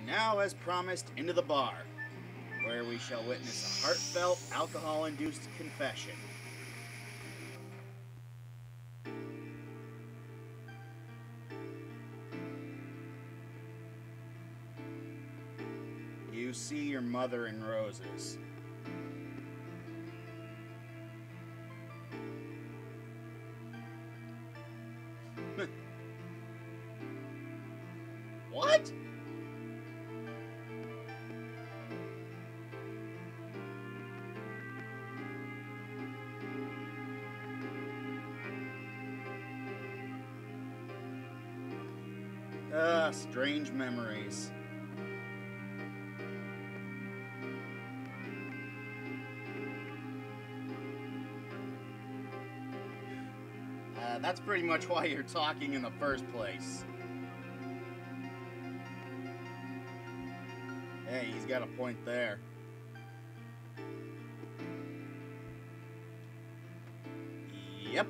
And now, as promised, into the bar, where we shall witness a heartfelt, alcohol induced confession. You see your mother in roses. what? Ah, strange memories. Uh, that's pretty much why you're talking in the first place. Hey, he's got a point there. Yep.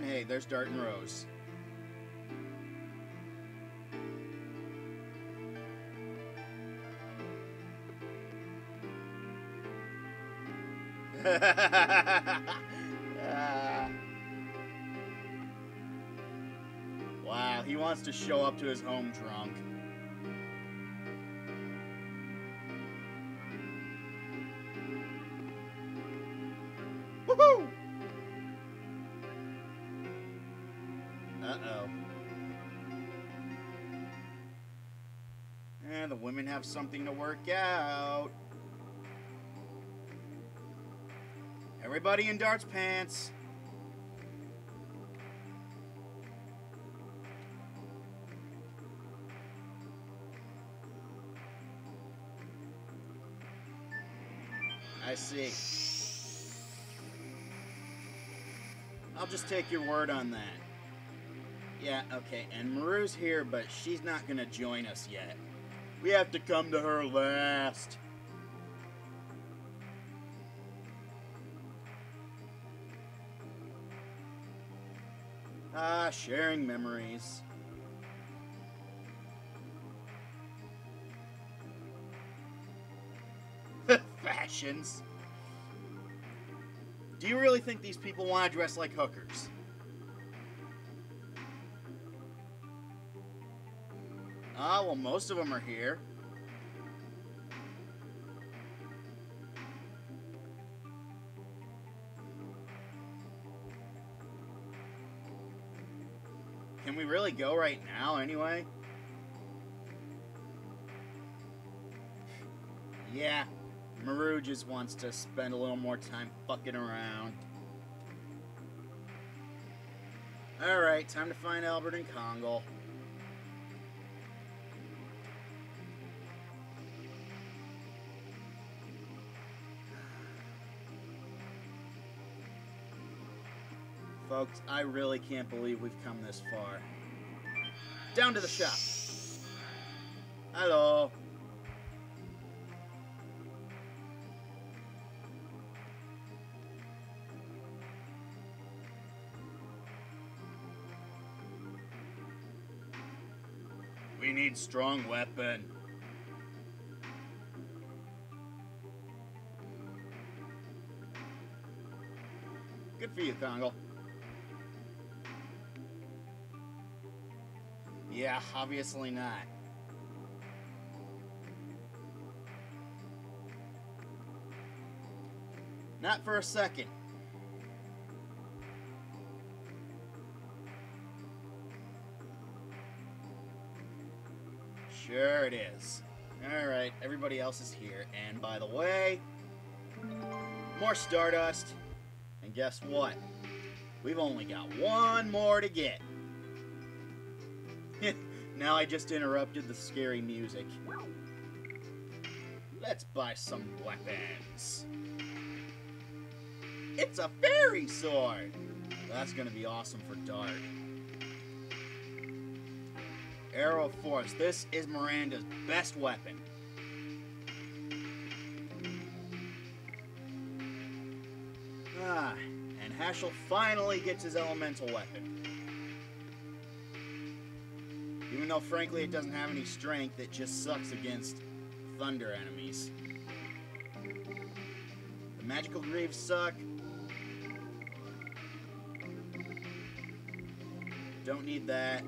And hey, there's Dart and Rose. Ah. wow, he wants to show up to his home drunk. Woohoo! Uh-oh. And the women have something to work out. Everybody in Dart's pants. I see. I'll just take your word on that. Yeah, okay, and Meru's here, but she's not gonna join us yet. We have to come to her last. Ah, sharing memories. Fashions. Do you really think these people want to dress like hookers? Ah, well, most of them are here. Can we really go right now anyway? Yeah, Meru just wants to spend a little more time fucking around. Alright, time to find Albert and Kongol. Folks, I really can't believe we've come this far. Down to the shop. Hello. We need strong weapon. Good for you, Kongol. Yeah, obviously not. Not for a second. Sure it is. Alright, everybody else is here. And by the way, more Stardust. And guess what? We've only got one more to get. now I just interrupted the scary music. Let's buy some weapons. It's a fairy sword! That's gonna be awesome for Dart. Arrow Force. This is Miranda's best weapon. Ah, and Haschel finally gets his elemental weapon. Even though, frankly, it doesn't have any strength, it just sucks against thunder enemies. The magical greaves suck. Don't need that.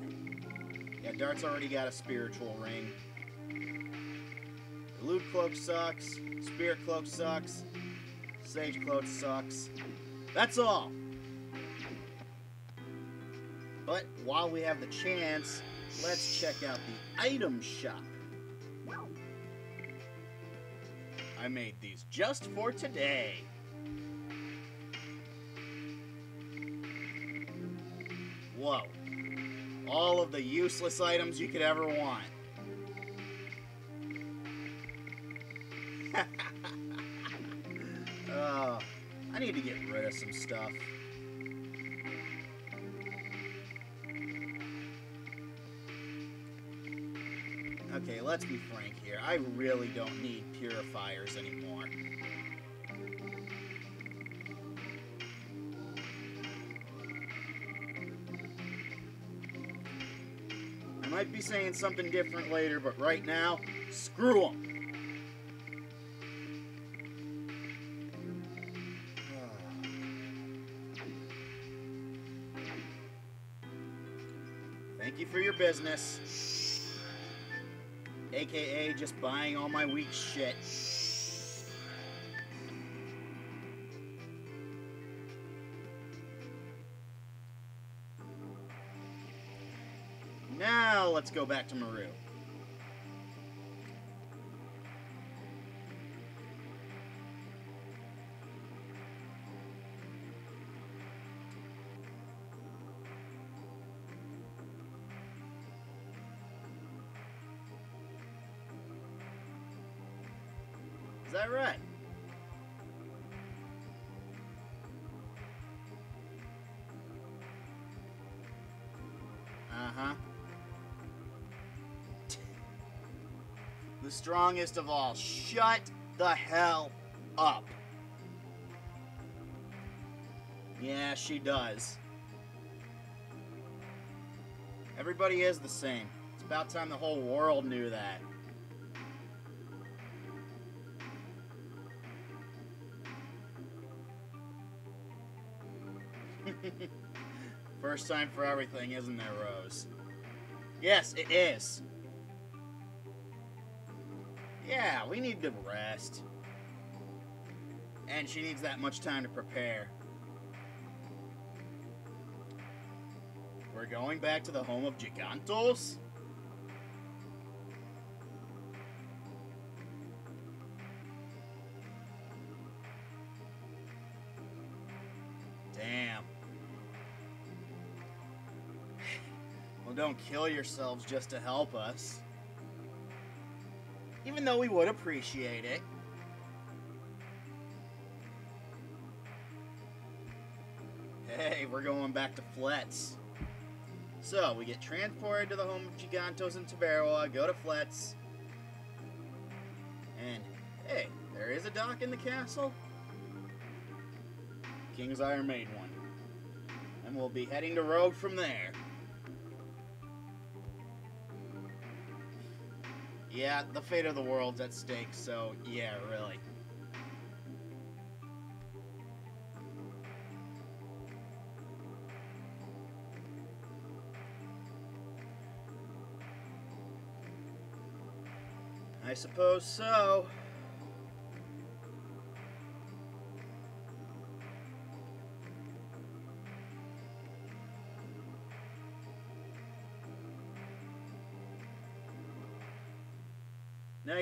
Yeah, Dart's already got a spiritual ring. The loot cloak sucks. Spirit cloak sucks. Sage cloak sucks. That's all. But while we have the chance, let's check out the item shop. I made these just for today. Whoa. All of the useless items you could ever want. uh, I need to get rid of some stuff. Okay, let's be frank here. I really don't need purifiers anymore. I might be saying something different later, but right now, screw them. Thank you for your business. AKA just buying all my weak shit. Now let's go back to Meru. Is that right? Uh-huh. The strongest of all. Shut the hell up. Yeah, she does. Everybody is the same. It's about time the whole world knew that. First time for everything, isn't there, Rose? Yes, it is. Yeah, we need to rest. And she needs that much time to prepare. We're going back to the home of Gigantos? Well, don't kill yourselves just to help us. Even though we would appreciate it. Hey, we're going back to Fletz. So, we get transported to the home of Gigantos and Taberwa, go to Fletz. And, hey, there is a dock in the castle. King Zior made one. And we'll be heading to Rouge from there. Yeah, the fate of the world's at stake, so yeah, really. I suppose so.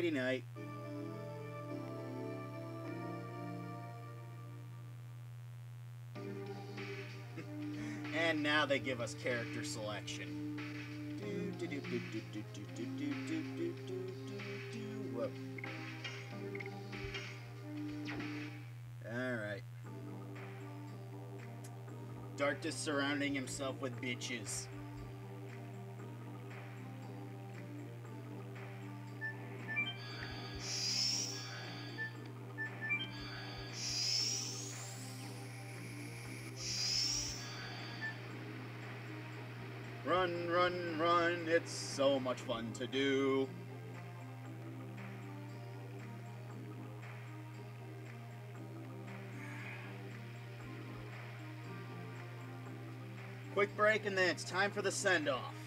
Friday night. and now they give us character selection. Alright. Darkness surrounding himself with bitches. Run, run, run, it's so much fun to do. Quick break and then it's time for the send-off.